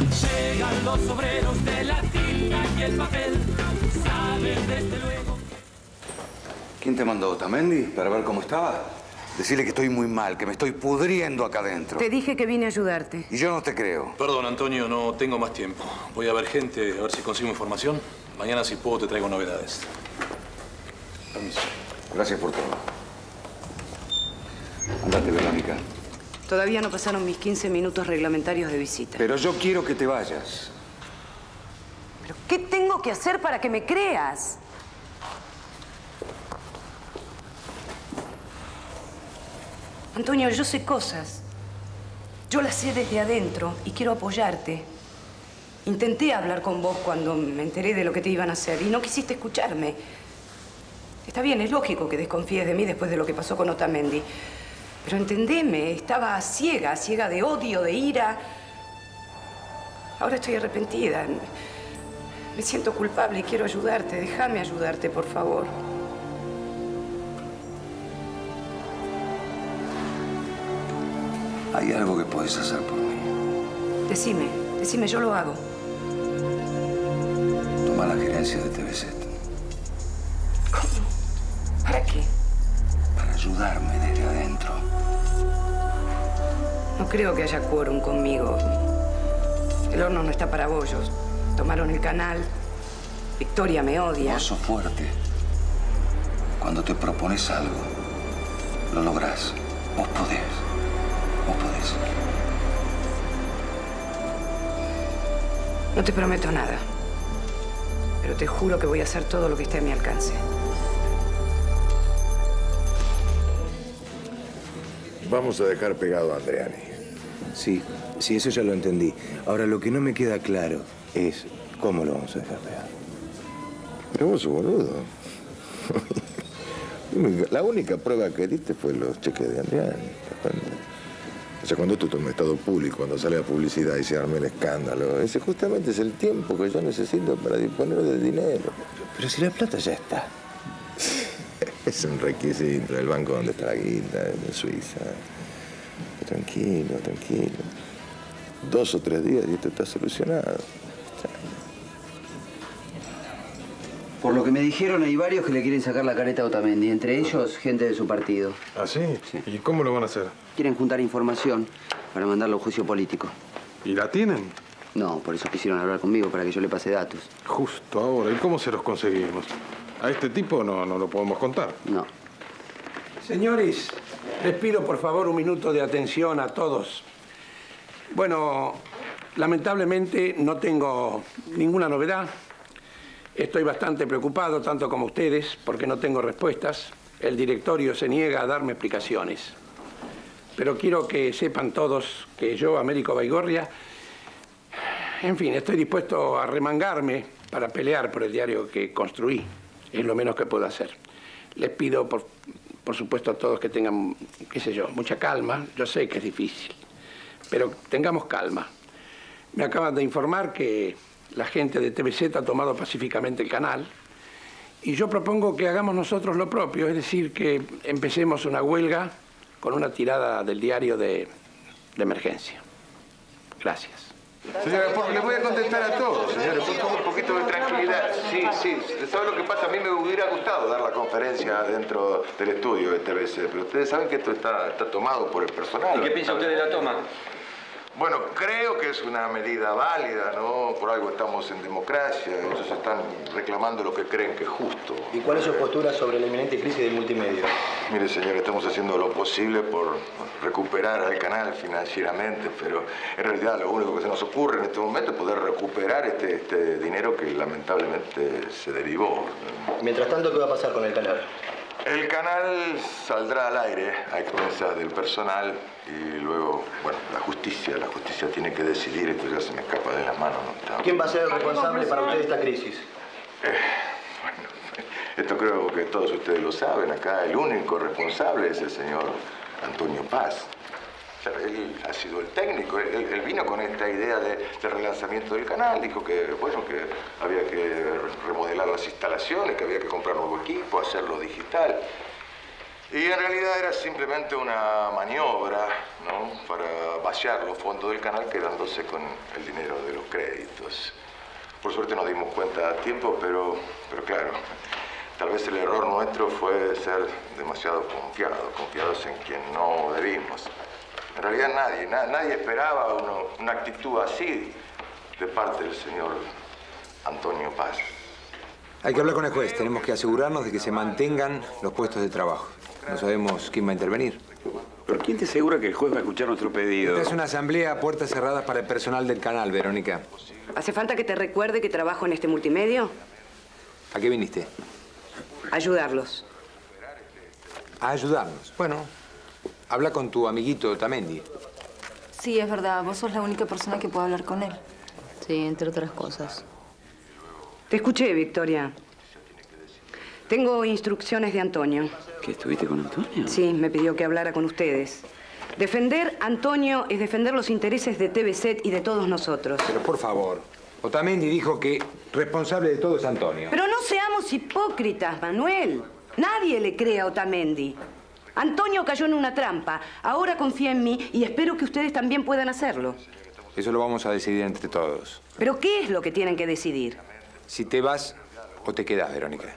Llegan los obreros de la tinta y el papel. Saben desde luego. ¿Quién te mandó, Tamendi? Para ver cómo estaba. Decirle que estoy muy mal, que me estoy pudriendo acá adentro. Te dije que vine a ayudarte. Y yo no te creo. Perdón, Antonio, no tengo más tiempo. Voy a ver gente, a ver si consigo información. Mañana, si puedo, te traigo novedades. Permiso. Gracias por todo. Andate, Verónica. Todavía no pasaron mis 15 minutos reglamentarios de visita. Pero yo quiero que te vayas. ¿Pero qué tengo que hacer para que me creas? Antonio, yo sé cosas. Yo las sé desde adentro y quiero apoyarte. Intenté hablar con vos cuando me enteré de lo que te iban a hacer y no quisiste escucharme. Está bien, es lógico que desconfíes de mí después de lo que pasó con Otamendi. Pero entendeme, estaba ciega, ciega de odio, de ira. Ahora estoy arrepentida. Me siento culpable y quiero ayudarte. Déjame ayudarte, por favor. Hay algo que puedes hacer por mí. Decime, decime, yo lo hago. Toma la gerencia de TVZ. ¿Cómo? ¿Para qué? Para ayudarme desde adentro. No creo que haya quórum conmigo. El horno no está para bollos. Tomaron el canal. Victoria me odia. Vos sos fuerte. Cuando te propones algo, lo lográs. Vos podés. Vos podés. No te prometo nada. Pero te juro que voy a hacer todo lo que esté a mi alcance. Vamos a dejar pegado a Andreani. Sí, sí, eso ya lo entendí. Ahora, lo que no me queda claro es cómo lo vamos a dejar pegar. Pero vos sos boludo. La única prueba que diste fue los cheques de Andreani. O sea, cuando esto toma estado público, cuando sale la publicidad y se arme el escándalo, ese justamente es el tiempo que yo necesito para disponer del dinero. Pero si la plata ya está. Es un requisito del banco donde está la guita, en Suiza. Tranquilo, tranquilo. Dos o tres días y esto está solucionado. Por lo que me dijeron, hay varios que le quieren sacar la careta a Otamendi, entre ellos gente de su partido. ¿Ah, sí? ¿Y cómo lo van a hacer? Quieren juntar información para mandarlo a un juicio político. ¿Y la tienen? No, por eso quisieron hablar conmigo, para que yo le pase datos. Justo ahora. ¿Y cómo se los conseguimos? A este tipo no, no lo podemos contar. No. Señores, les pido por favor un minuto de atención a todos. Bueno, lamentablemente no tengo ninguna novedad. Estoy bastante preocupado, tanto como ustedes, porque no tengo respuestas. El directorio se niega a darme explicaciones. Pero quiero que sepan todos que yo, Américo Baigorria, en fin, estoy dispuesto a remangarme para pelear por el diario que construí. Es lo menos que puedo hacer. Les pido, por, por supuesto, a todos que tengan, qué sé yo, mucha calma. Yo sé que es difícil, pero tengamos calma. Me acaban de informar que la gente de TVZ ha tomado pacíficamente el canal y yo propongo que hagamos nosotros lo propio, es decir, que empecemos una huelga con una tirada del diario de, de emergencia. Gracias. Señora, le voy a contestar a todos, señores. Por favor, un poquito de tranquilidad. Sí, sí. ¿Sabe lo que pasa? A mí me hubiera gustado dar la conferencia dentro del estudio de TVC, pero ustedes saben que esto está, está tomado por el personal. ¿Y qué piensa usted de la toma? Bueno, creo que es una medida válida, ¿no? Por algo estamos en democracia. Ellos están reclamando lo que creen que es justo. ¿Y cuál es su postura sobre la inminente crisis del multimedia? Mire, señor, estamos haciendo lo posible por recuperar al canal financieramente, pero en realidad lo único que se nos ocurre en este momento es poder recuperar este, este dinero que lamentablemente se derivó. Mientras tanto, ¿qué va a pasar con el canal? El canal saldrá al aire a expensas del personal y luego, bueno, la justicia, la justicia tiene que decidir, esto ya se me escapa de las manos. ¿no? ¿Quién va a ser el responsable para usted de esta crisis? Eh, bueno, esto creo que todos ustedes lo saben. Acá el único responsable es el señor Antonio Paz. Él ha sido el técnico, él, vino con esta idea de, relanzamiento del canal, dijo que, bueno, que había que remodelar las instalaciones, que había que comprar nuevo equipo, hacerlo digital. Y en realidad era simplemente una maniobra, ¿no? Para vaciar los fondos del canal quedándose con el dinero de créditos. Por suerte nos dimos cuenta a tiempo, pero, pero claro, tal vez el error nuestro fue ser demasiado confiados, confiados en quien no debimos. En realidad nadie, na- nadie esperaba uno- una actitud así de parte del señor Antonio Paz. Hay que hablar con el juez. Tenemos que asegurarnos de que se mantengan los puestos de trabajo. No sabemos quién va a intervenir. ¿Pero quién te asegura que el juez va a escuchar nuestro pedido? Esta es una asamblea a puertas cerradas para el personal del canal, Verónica. ¿Hace falta que te recuerde que trabajo en este multimedio? ¿A qué viniste? Ayudarlos. A ayudarnos. Bueno, habla con tu amiguito Tamendi. Sí, es verdad. Vos sos la única persona que puede hablar con él. Sí, entre otras cosas. Te escuché, Victoria. Tengo instrucciones de Antonio. ¿Que estuviste con Antonio? Sí, me pidió que hablara con ustedes. Defender a Antonio es defender los intereses de TVZ y de todos nosotros. Pero por favor, Otamendi dijo que responsable de todo es Antonio. Pero no seamos hipócritas, Manuel. Nadie le cree a Otamendi. Antonio cayó en una trampa. Ahora confía en mí y espero que ustedes también puedan hacerlo. Eso lo vamos a decidir entre todos. ¿Pero qué es lo que tienen que decidir? Si te vas o te quedas, Verónica.